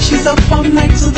She's up all night to the